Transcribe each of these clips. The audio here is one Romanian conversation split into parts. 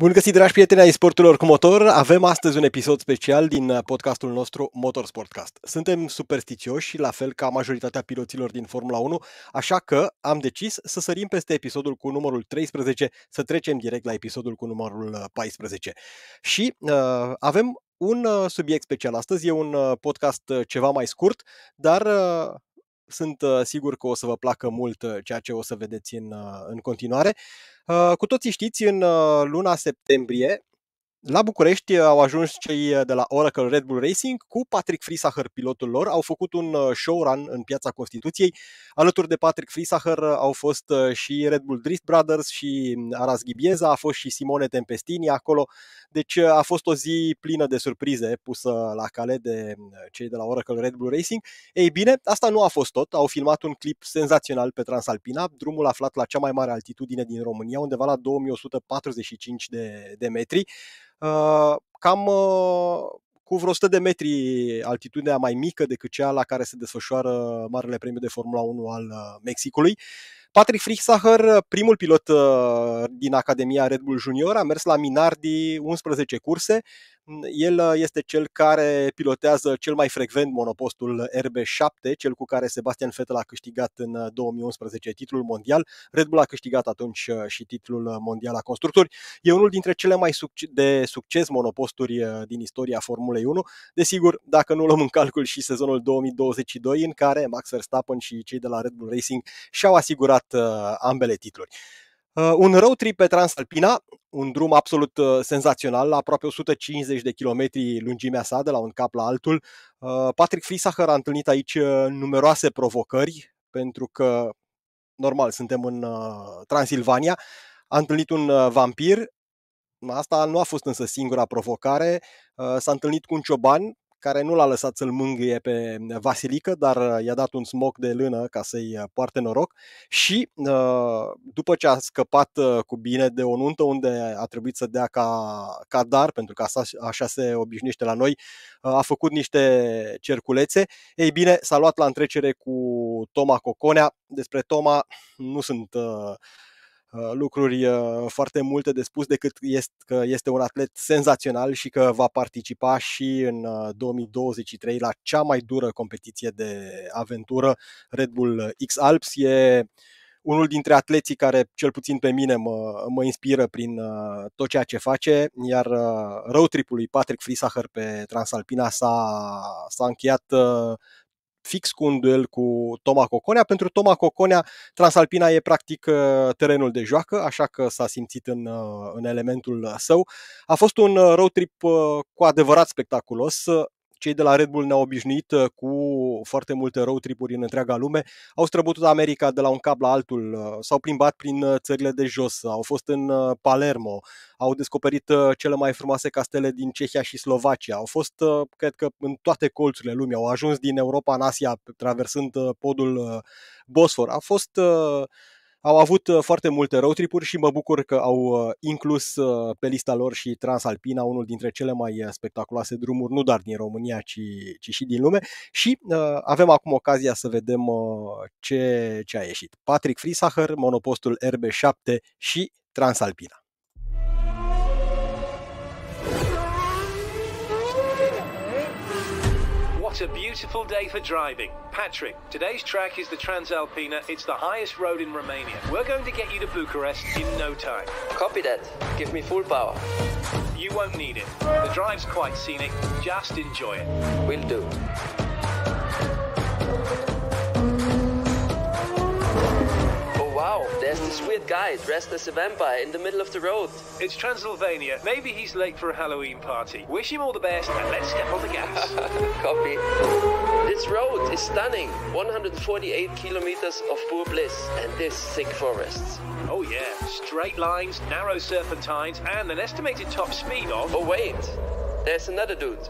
Bun găsit, dragi prieteni ai sporturilor cu motor! Avem astăzi un episod special din podcastul nostru Motorsportcast. Suntem superstițioși, la fel ca majoritatea piloților din Formula 1, așa că am decis să sărim peste episodul cu numărul 13, să trecem direct la episodul cu numărul 14. Și uh, avem un uh, subiect special astăzi, e un uh, podcast uh, ceva mai scurt, dar uh, sunt uh, sigur că o să vă placă mult uh, ceea ce o să vedeți în, uh, în continuare. Cu toții știți, în luna septembrie la București au ajuns cei de la Oracle Red Bull Racing cu Patrick Frisacher, pilotul lor. Au făcut un showrun în piața Constituției. Alături de Patrick Frisacher au fost și Red Bull Drift Brothers și Aras Ghibieza, a fost și Simone Tempestini acolo. Deci a fost o zi plină de surprize pusă la cale de cei de la Oracle Red Bull Racing. Ei bine, asta nu a fost tot. Au filmat un clip senzațional pe Transalpina, drumul aflat la cea mai mare altitudine din România, undeva la 2145 de, de metri. Uh, cam uh, cu vreo 100 de metri altitudinea mai mică decât cea la care se desfășoară Marele Premiu de Formula 1 al uh, Mexicului. Patrick Frisacher, primul pilot din Academia Red Bull Junior, a mers la Minardi 11 curse, el uh, este cel care pilotează cel mai frecvent monopostul RB7, cel cu care Sebastian Vettel a câștigat în 2011 uh, titlul mondial. Red Bull a câștigat atunci uh, și titlul mondial a constructori. E unul dintre cele mai de succes monoposturi din istoria Formulei 1. Desigur, dacă nu luăm în calcul și sezonul 2022 în care Max Verstappen și cei de la Red Bull Racing și-au asigurat ambele titluri. Uh, un road trip pe Transalpina, un drum absolut uh, senzațional, la aproape 150 de kilometri lungimea sa, de la un cap la altul. Uh, Patrick Frisacher a întâlnit aici numeroase provocări, pentru că, normal, suntem în Transilvania. A întâlnit un vampir, Asta nu a fost însă singura provocare. S-a întâlnit cu un cioban care nu l-a lăsat să-l mângâie pe Vasilică, dar uh, i-a dat un smoc de lână ca să-i uh, poarte noroc și uh, după ce a scăpat cu bine de o nuntă unde a trebuit să dea ca, ca dar, pentru că așa, așa se obișnuiește la noi, a făcut niște cerculețe, ei bine, s-a luat la întrecere cu Toma Coconea. Despre Toma nu sunt uh, Uh, lucruri uh, foarte multe de spus decât este, că este un atlet senzațional și că va participa și în 2023 uh, la cea mai dură competiție de aventură Red Bull X Alps. E unul dintre atleții care, cel puțin pe mine, mă, mă inspiră prin uh, tot ceea ce face, iar uh, road trip lui Patrick Frisacher pe Transalpina s-a, s-a încheiat uh, fix cu un duel cu Toma Coconea. Pentru Toma Coconea, Transalpina e practic uh, terenul de joacă, așa că s-a simțit în, uh, în elementul său. A fost un uh, road trip cu adevărat spectaculos cei de la Red Bull ne-au obișnuit uh, cu foarte multe road tripuri în întreaga lume. Au străbătut America de la un cap la altul, uh, s-au plimbat prin uh, țările de jos, au fost în Palermo, au descoperit cele mai frumoase castele din Cehia și Slovacia, au fost, cred că, în toate colțurile lumii, au ajuns din Europa în Asia, traversând podul Bosfor. A fost au avut uh, foarte multe road trip și mă bucur că au uh, inclus uh, pe lista lor și Transalpina, unul dintre cele mai spectaculoase drumuri, nu doar din România, ci, ci și din lume. Și uh, avem acum ocazia să vedem uh, ce, ce a ieșit. Patrick Frisacher, monopostul RB7 și Transalpina. What a beautiful day for driving. Patrick, today's track is the Transalpina. It's the highest road in Romania. We're going to get you to Bucharest in no time. Copy that. Give me full power. You won't need it. The drive's quite scenic. Just enjoy it. Will do. This weird guy dressed as a vampire in the middle of the road. It's Transylvania. Maybe he's late for a Halloween party. Wish him all the best and let's step on the gas. Copy. This road is stunning. 148 kilometers of pure bliss and this thick forests. Oh yeah, straight lines, narrow serpentines and an estimated top speed of... Oh wait, there's another dude.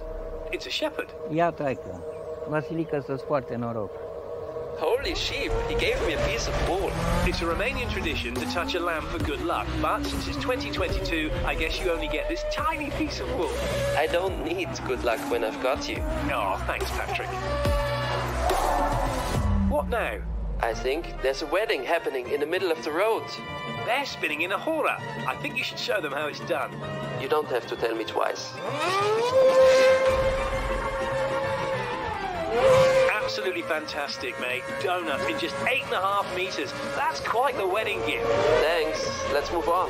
It's a shepherd. Ia taică. Vasilica să-ți poarte noroc. Holy sheep, he gave me a piece of wool. It's a Romanian tradition to touch a lamb for good luck, but since it's 2022, I guess you only get this tiny piece of wool. I don't need good luck when I've got you. Oh, thanks, Patrick. What now? I think there's a wedding happening in the middle of the road. They're spinning in a hora. I think you should show them how it's done. You don't have to tell me twice. Absolutely fantastic, mate. Donut in just eight and a half meters. That's quite the wedding gift. Thanks. Let's move on.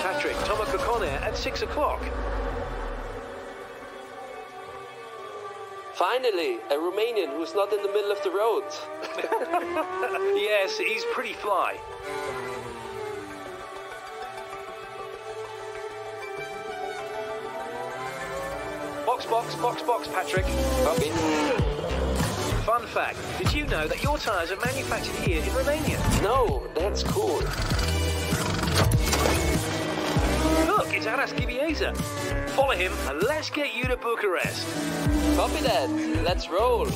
Patrick, Thomas Kokonair at six o'clock. Finally, a Romanian who's not in the middle of the road. Yes, he's pretty fly. Box, box, box, box, Patrick. Copy. Fun fact, did you know that your tyres are manufactured here in Romania? No, that's cool. Look, it's Aras Gibieza. Follow him and let's get you to Bucharest. Copy that. Let's roll.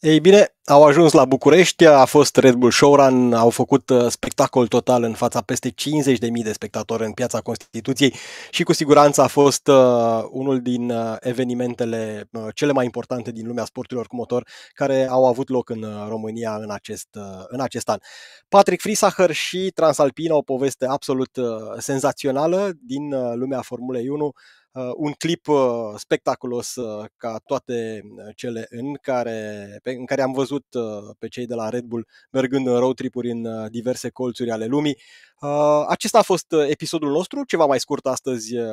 Ei bine, au ajuns la București, a fost Red Bull Showrun, au făcut uh, spectacol total în fața peste 50.000 de spectatori în piața Constituției și cu siguranță a fost uh, unul din uh, evenimentele uh, cele mai importante din lumea sporturilor cu motor care au avut loc în uh, România în acest, uh, în acest an. Patrick Frisacher și Transalpina, o poveste absolut uh, senzațională din uh, lumea Formulei 1, uh, un clip uh, spectaculos uh, ca toate uh, cele în care, pe, în care am văzut uh, pe cei de la Red Bull mergând în road tripuri în uh, diverse colțuri ale lumii. Uh, acesta a fost uh, episodul nostru, ceva mai scurt astăzi, uh,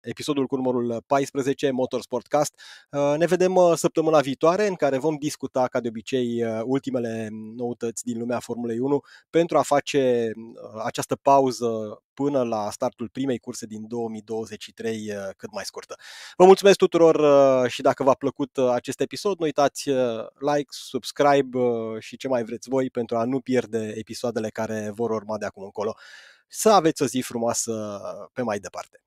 episodul cu numărul 14, Motorsportcast. Uh, ne vedem uh, săptămâna viitoare în care vom discuta ca de obicei uh, ultimele noutăți din lumea Formulei 1 pentru a face uh, această pauză până la startul primei curse din 2023 uh, cât mai scurtă. Vă mulțumesc tuturor uh, și dacă v-a plăcut uh, acest episod, nu uitați uh, like, subscribe uh, și ce mai vreți voi pentru a nu pierde episoadele care vor urma de acum încolo. Să aveți o zi frumoasă pe mai departe.